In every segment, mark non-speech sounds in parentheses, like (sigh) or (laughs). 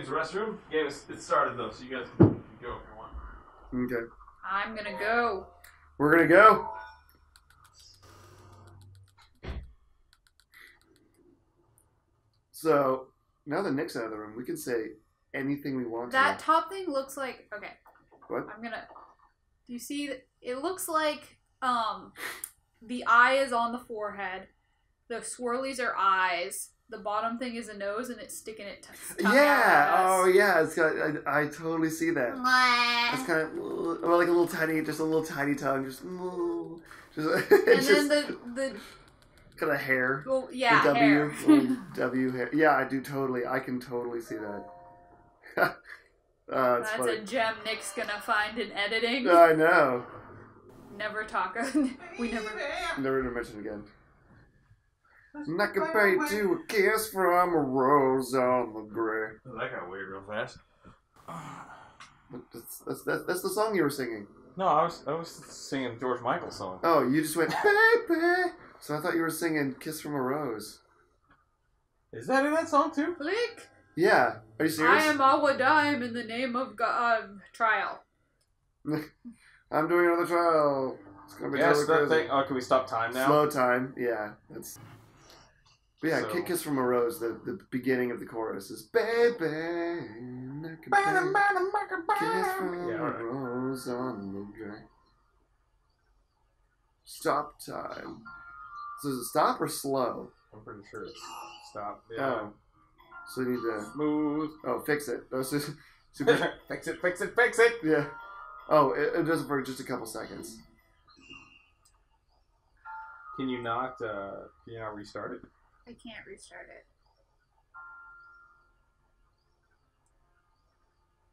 use the restroom. Game is it started though, so you guys can go if you want. Okay. I'm gonna go. We're gonna go. So now that Nick's out of the room, we can say anything we want That to. top thing looks like okay. What? I'm gonna. Do you see? It looks like um, the eye is on the forehead. The swirlies are eyes. The bottom thing is a nose, and it's sticking it. T- Yeah. out Oh, yeah. It's got. I, I totally see that. It's kind of or like a little tiny, just a little tiny tongue, just, just, (laughs) And it's then the the kind of hair. well, yeah the W, hair. little (laughs) W hair. Yeah, I do totally. I can totally see that. (laughs) uh, it's That's funny. a gem Nick's gonna find in editing. I know. never talk. we never. Never to mention again. And I compare you to a kiss from a rose on the grave. Oh, that got weird real fast. (sighs) That's, that's, that's, that's the song you were singing. No, I was I was singing George Michael song. Oh, you just went, baby. So I thought you were singing Kiss from a Rose. Is that in that song too? Click. Yeah. Are you serious? I am Owa Daim in the name of God. Um, trial. (laughs) I'm doing another trial. It's gonna be Yes, totally that crazy. thing. Oh, can we stop time now? Slow time. Yeah. That's. But yeah, So- Ki- Kiss from a Rose. The, the beginning of the chorus is baby. I can Kiss from Yeah, a alright. rose on the grave. Stop time. So is it stop or slow? I'm pretty sure it's stop. Yeah. Oh. So you need to. Smooth. Oh, fix it. Oh, so, (laughs) super. fix it, fix it, fix it. yeah. Oh, it, it does it for just a couple seconds. Can you not? Uh, can you not restart it? I can't restart it.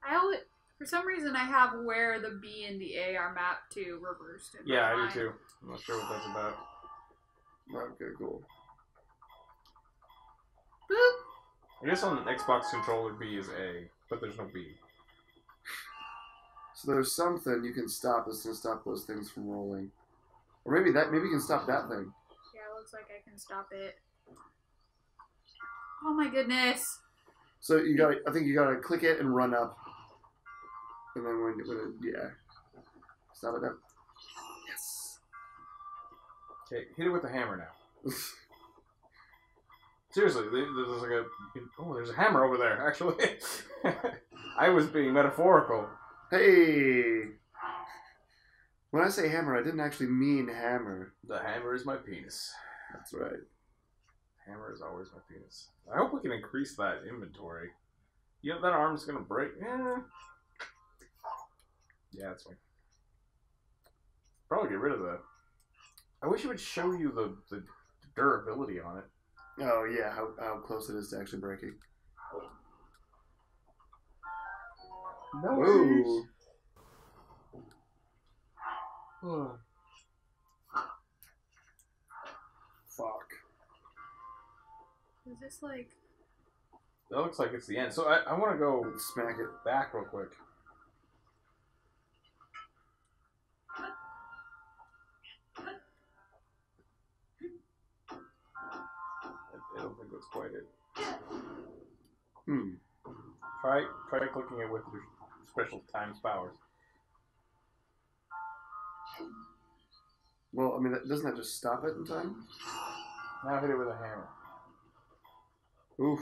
I always, for some reason, I have where the B and the A are mapped to reversed. In Yeah, my I mind. do too. I'm not sure what that's about. Okay, cool. Boop. I guess on the Xbox controller, B is A, but there's no B. So there's something you can stop that's gonna stop those things from rolling. Or maybe that maybe you can stop that thing. Yeah, it looks like I can stop it. Oh my goodness! So you got, I think you gotta click it and run up. And then when, when it yeah. Stop it up. Yes. Okay, hit it with the hammer now. (laughs) Seriously, there- there's like a oh, there's a hammer over there. Actually, (laughs) I was being metaphorical. hey When I say hammer, I didn't actually mean hammer. The hammer is my penis. That's right. Hammer is always my penis. I hope we can increase that inventory. You know that arm's gonna break. Eh. Yeah, that's fine. Probably get rid of that. I wish it would show you the, the durability on it. Oh yeah, how, how close it is to actually breaking. Whoa. Is this like? That looks like it's the end. So I, I want to go smack it. back real quick. I, I don't think that's quite it. Hmm. Try try clicking it with your special times powers. Well, I mean, that, doesn't that just stop it in time? Now hit it with a hammer. Oof.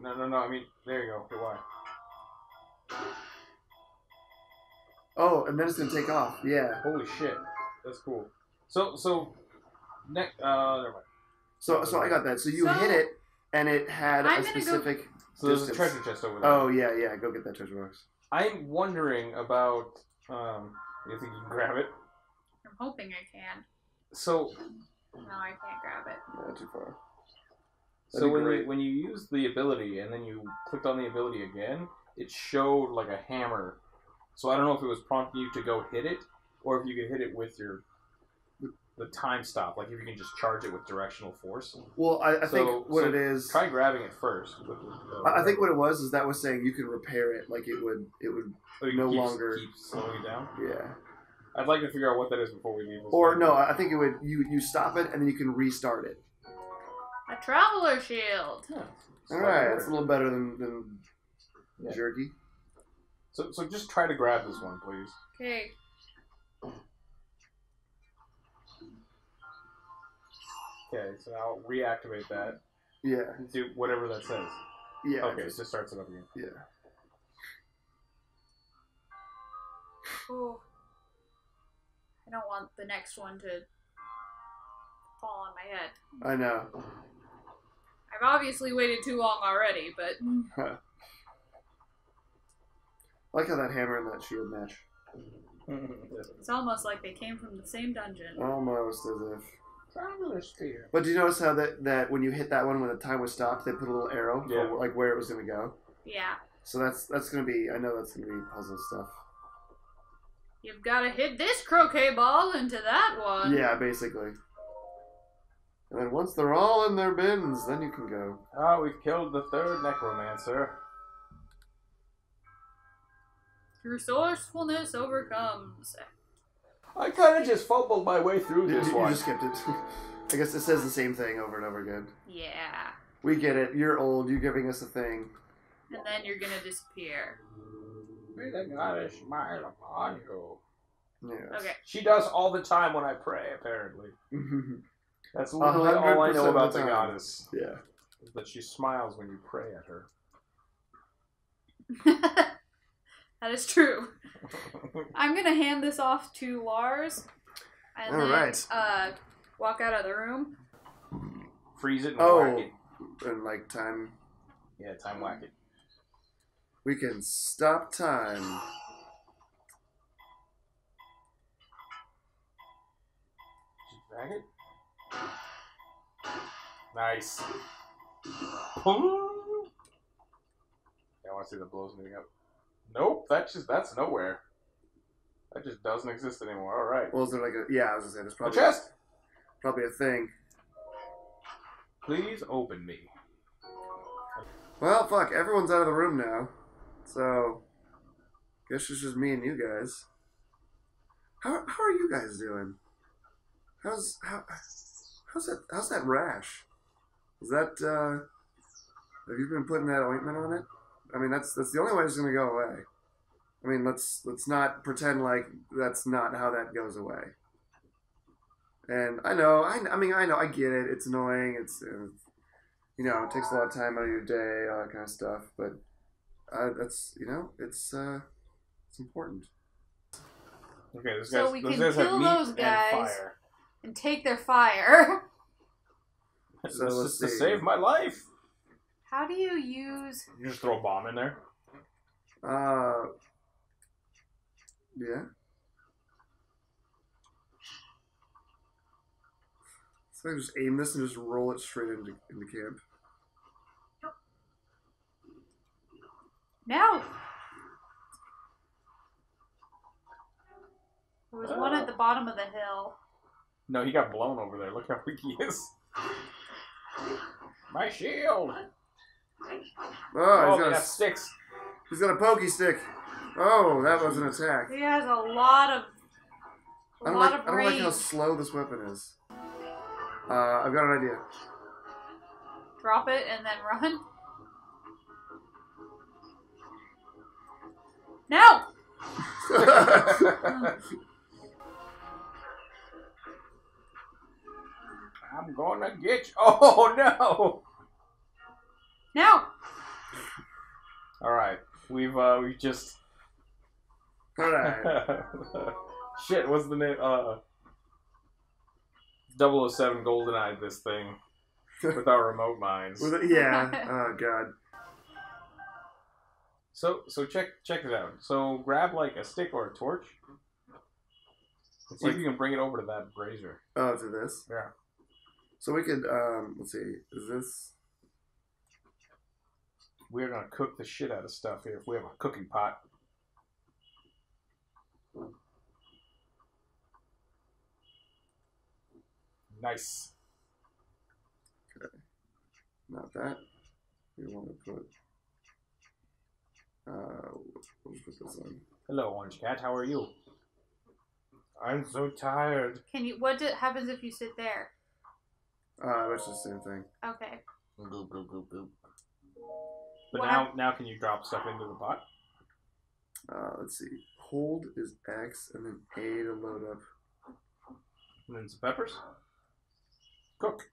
No, no, no. I mean, there you go. Hit Y. Oh, and then it's gonna take off. Yeah. Holy shit, that's cool. So, so, next, uh, never mind. So, so I got that. So you So- hit it, and it had I'm a gonna go- specific. So there's a Distance. treasure chest over there. Oh yeah, yeah. Go get that treasure box. I'm wondering about. Um, you think you can grab it? I'm hoping I can. So, No, I can't grab it. Not too far. So That'd be when you great. when you use the ability and then you clicked on the ability again, it showed like a hammer. So I don't know if it was prompting you to go hit it, or if you could hit it with your the time stop, like if you can just charge it with directional force. Well, I, I So- think what so it is. Try grabbing it first. With, I I uh, think what it was is that was saying you can repair it, like it would, it would, Oh, you no keep- longer- keep slowing it down. yeah. I'd like to figure out what that is before we leave. Or no, I think it would. You you stop it and then you can restart it. A traveler shield. Yeah. All right, that's a little better than, than Yeah. jerky. So so just try to grab this one, please. Okay. Okay, so now reactivate that Yeah, and do whatever that says. yeah. okay, just- it just starts it up again. yeah. Oh. I don't want the next one to fall on my head. I know. I've obviously waited too long already, but I like how that hammer and that shield match. (laughs) it's almost like they came from the same dungeon. Almost as if. Triangular spear. But do you notice how that, that when you hit that one when the time was stopped, they put a little arrow Yeah. for like where it was gonna go. Yeah. So that's that's gonna be. I know that's gonna be puzzle stuff. You've got to hit this croquet ball into that one. Yeah, basically. And then once they're all in their bins, then you can go. Oh, we've killed the third necromancer. Resourcefulness overcomes. I kind of just fumbled my way through You, this you one. just skipped it. (laughs) I guess it says the same thing over and over again. Yeah. We get it. You're old. You're giving us a thing. And then you're gonna disappear. May the goddess smile upon you. Yeah. Okay. She does all the time when I pray, apparently. (laughs) That's literally all I 100% know of about the the time. goddess. yeah. is That she smiles when you pray at her. (laughs) that is true. I'm gonna hand this off to Lars. And All then, right. uh, walk out of the room. Freeze it and Oh. whack it. And like time, Yeah, time whack it. we can stop time. Just whack it. Nice. Boom. Yeah, I want to see the blows moving up. Nope, that's just that's nowhere. That just doesn't exist anymore. All right. Well, is there like a? Yeah, I was gonna say there's The probably chest. probably a thing. Please open me. Well, fuck. Everyone's out of the room now, so guess it's just me and you guys. How how are you guys doing? How's how how's that how's that rash? Is that uh have you been putting that ointment on it? I mean that's that's the only way it's gonna go away. I mean let's let's not pretend like that's not how that goes away. And I know I, I mean I know I get it. It's annoying. It's uh, you know it takes a lot of time out of your day, all that kind of stuff. But uh, that's you know it's uh it's important. Okay, this So guy's we those can guys have kill meat those and fire. And take their fire. (laughs) So this is to see. save my life. How do you use. You just throw a bomb in there. Uh, yeah. So I just aim this and just roll it straight into into camp. No! There was one at the bottom of the hill. No, he got blown over there. Look how weak he is. My shield. Oh, Oh, he's they got, got a, sticks. he's got a pokey stick. Oh, that was an attack. He has a lot of. I A don't lot like of I don't like how slow this weapon is. Uh, I've got an idea. Drop it and then run. No! (laughs) (laughs) I'm gonna get you. (laughs) Oh no! No! All right, we've uh we just (laughs) All right. (laughs) shit. What's the name? Uh, 007 GoldenEye. This thing with our remote minds. With it- yeah. Oh god. So so check check it out. So grab like a stick or a torch. And see if Like- you can bring it over to that brazier. Oh, to this. Yeah. So we could um. Let's see. Is this? We're gonna cook the shit out of stuff here. If we have a cooking pot. Nice. Okay. Not that. We want to put. Uh, we'll put this on. Hello, Orange Cat. How are you? I'm so tired. Can you. What do, happens if you sit there? Uh, that's the same thing. Okay. Goop, goop, goop, goop. But What now, now can you drop stuff into the pot? Uh, let's see. Hold is X and then A to load up. And then some peppers. Cook.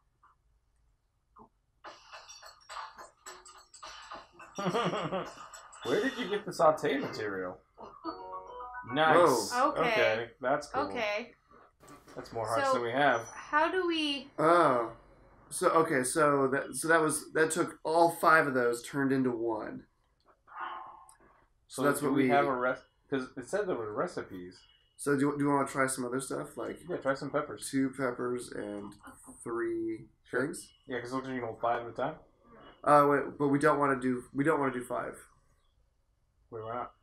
(laughs) Where did you get the saute material? Nice. Whoa. Okay. that's cool. Okay. That's more hearts So- than we have. How do we? Oh, so okay, so that so that was that took all five of those turned into one. So that's do what we we- have a rest because it said there were recipes. So do you, do you want to try some other stuff like Yeah, try some peppers. two peppers and three Sure. things? Yeah, because looks like you can hold five at a time. Uh, wait, but we don't want to do we don't want to do five. Wait, why not?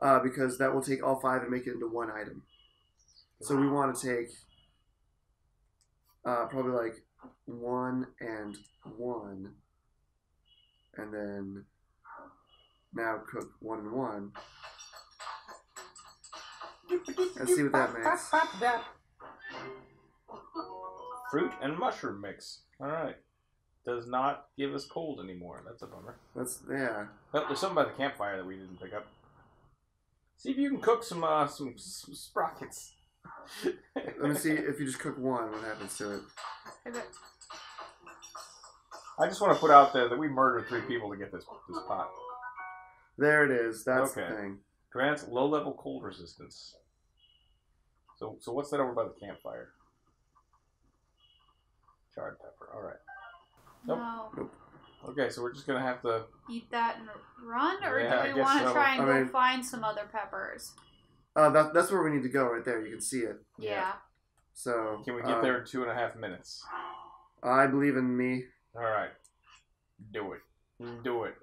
Uh, because that will take all five and make it into one item. So we want to take uh, probably like one and one, and then now cook one and one. Let's see what that makes. Fruit and mushroom mix. All right. Does not give us cold anymore. That's a bummer. That's yeah. But there's something by the campfire that we didn't pick up. See if you can cook some uh, some, some sprockets. Let me see if you just cook one, what happens to it. I just want to put out there that we murdered three people to get this this pot. There it is. That's Okay. the thing. Grants low level cold resistance. So so what's that over by the campfire? Charred pepper. All right. Nope. No. Okay, so we're just gonna have to. Eat that and run, or Yeah, I do we guess want to so. try and I go mean- find some other peppers? Uh, that, that's where we need to go right there. You can see it. Yeah. Yeah. So Can we get um, there in two and a half minutes? I believe in me. All right. Do it. Do it.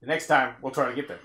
The next time we'll try to get there.